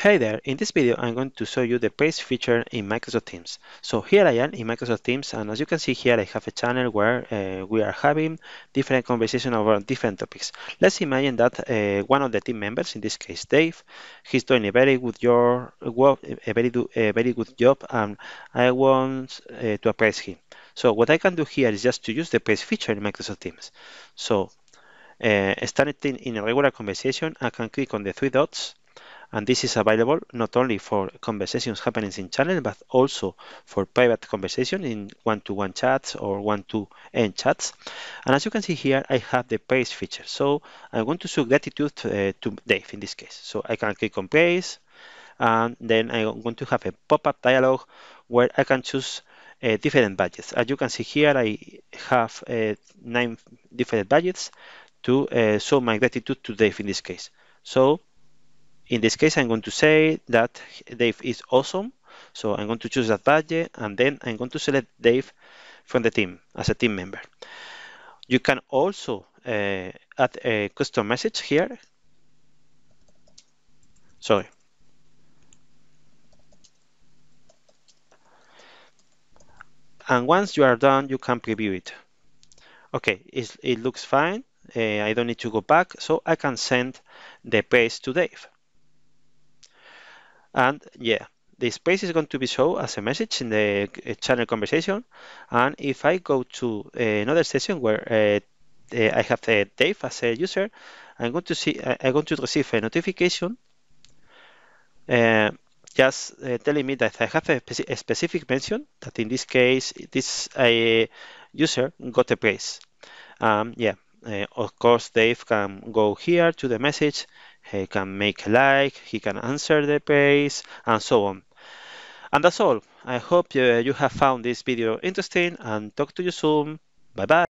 Hey there, in this video I'm going to show you the praise feature in Microsoft Teams. So here I am in Microsoft Teams and as you can see here I have a channel where uh, we are having different conversations over different topics. Let's imagine that uh, one of the team members, in this case Dave, he's doing a very good job, a very, do, a very good job and I want uh, to appraise him. So what I can do here is just to use the praise feature in Microsoft Teams. So uh, starting in a regular conversation, I can click on the three dots and this is available not only for conversations happening in channel but also for private conversation in one-to-one -one chats or one-to-n chats and as you can see here I have the praise feature so I'm going to show gratitude uh, to Dave in this case so I can click on praise and then I'm going to have a pop-up dialog where I can choose uh, different badges. As you can see here, I have uh, nine different badges to uh, show my gratitude to Dave in this case. So in this case, I'm going to say that Dave is awesome. So I'm going to choose that badge and then I'm going to select Dave from the team as a team member. You can also uh, add a custom message here. Sorry. And once you are done, you can preview it. Okay, it looks fine. Uh, I don't need to go back, so I can send the praise to Dave. And yeah, the space is going to be shown as a message in the uh, channel conversation. And if I go to uh, another session where uh, I have Dave as a user, I'm going to see I'm going to receive a notification uh, just uh, telling me that I have a, a, specific mention that in this case this uh, user got a praise. Um, yeah, of course Dave can go here to the message he can make a like, he can answer the praise, and so on. And that's all. I hope you, you have found this video interesting and talk to you soon. Bye bye.